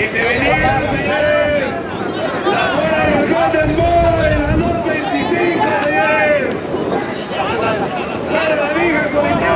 que se venían señores. La hora del en la señores.